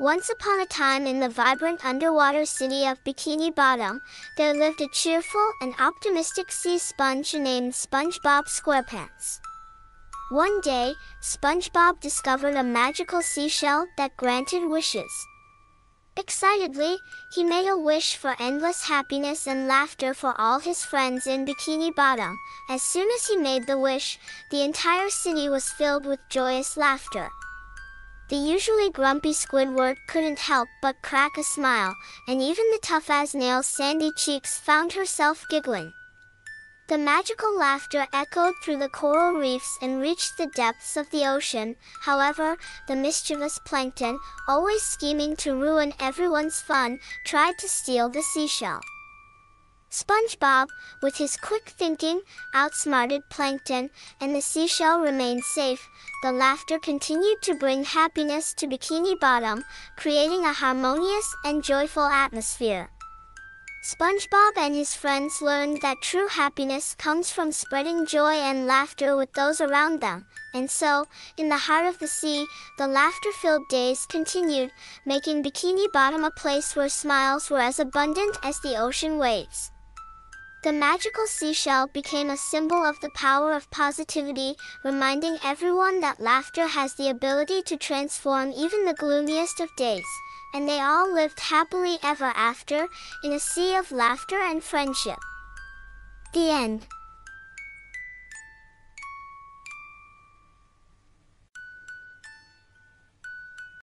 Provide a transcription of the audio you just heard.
Once upon a time in the vibrant underwater city of Bikini Bottom, there lived a cheerful and optimistic sea sponge named SpongeBob SquarePants. One day, SpongeBob discovered a magical seashell that granted wishes. Excitedly, he made a wish for endless happiness and laughter for all his friends in Bikini Bottom. As soon as he made the wish, the entire city was filled with joyous laughter. The usually grumpy Squidward couldn't help but crack a smile, and even the tough-as-nails Sandy Cheeks found herself giggling. The magical laughter echoed through the coral reefs and reached the depths of the ocean. However, the mischievous plankton, always scheming to ruin everyone's fun, tried to steal the seashell. SpongeBob, with his quick thinking, outsmarted Plankton, and the seashell remained safe. The laughter continued to bring happiness to Bikini Bottom, creating a harmonious and joyful atmosphere. SpongeBob and his friends learned that true happiness comes from spreading joy and laughter with those around them. And so, in the heart of the sea, the laughter-filled days continued, making Bikini Bottom a place where smiles were as abundant as the ocean waves. The magical seashell became a symbol of the power of positivity, reminding everyone that laughter has the ability to transform even the gloomiest of days and they all lived happily ever after, in a sea of laughter and friendship. The end.